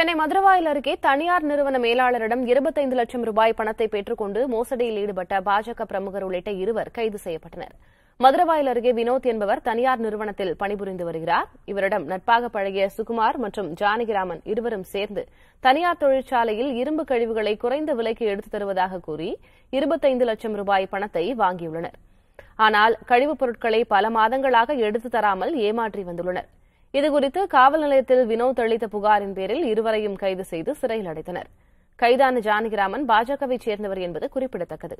சென்னை மதுரவாயில் அருகே தனியார் நிறுவன மேலாளரிடம் இருபத்தைந்து லட்சம் ரூபாய் பணத்தை பெற்றுக்கொண்டு மோசடியில் ஈடுபட்ட பாஜக பிரமுகர் உள்ளிட்ட இருவர் கைது செய்யப்பட்டனர். மதுரவாயில் அருகே வினோத் என்பவர் தனியார் நிறுவனத்தில் பணிபுரிந்து வருகிறார். இவரிடம் நட்பாக பழகிய சுகுமார் மற்றும் ஜானகிராமன் இருவரும் சேர்ந்து தனியார் தொழிற்சாலையில் இரும்பு கழிவுகளை குறைந்த விலைக்கு எடுத்துத் தருவதாக கூறி இருபத்தைந்து லட்சம் ரூபாய் பணத்தை வாங்கியுள்ளனர். ஆனால் கழிவுப் பொருட்களை பல மாதங்களாக எடுத்துத் தராமல் ஏமாற்றி வந்துள்ளனர். இதுகுறித்து காவல் நிலையத்தில் வினோத் அளித்த புகாரின் பேரில் இருவரையும் கைது செய்து சிறையில் அடைத்தனர். கைதான ஜானகிராமன் பாஜகவை சேர்ந்தவர் என்பது குறிப்பிடத்தக்கது.